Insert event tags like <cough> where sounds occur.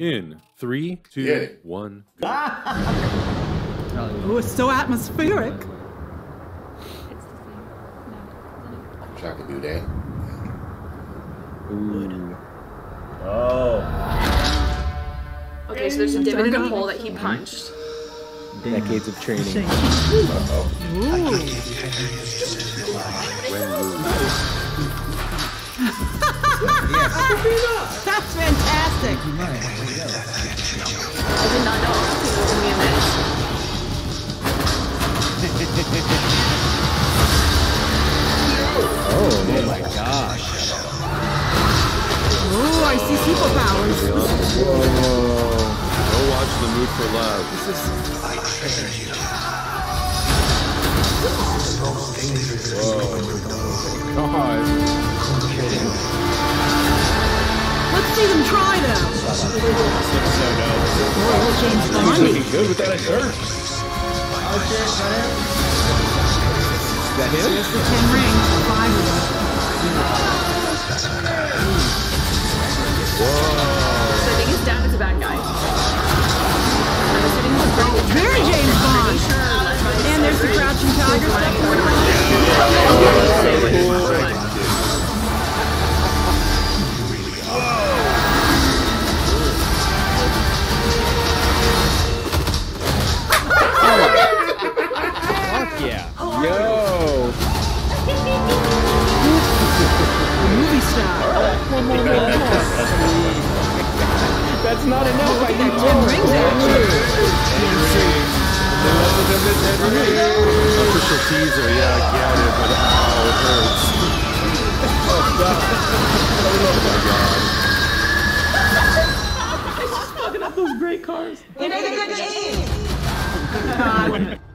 In three, two, Yeah. one. <laughs> Oh, it's so atmospheric. It's the same. No. Wish I could do that. Ooh. Oh. Okay, so there's a divot in a hole that he punched. Decades of training. That's <laughs> fantastic. I did not know this. Oh, oh my gosh. Oh, I see superpowers. Whoa. Go watch The Mood for Love. God. Let's see them try now. James Bondy. Good with that shirt. Is that him? There's the ten rings, five of them. That's not enough. I need Ten more. rings action. Official teaser, yeah, I get it, but ow, it hurts. Oh God. It's just Fucking up those great cars. God. <laughs>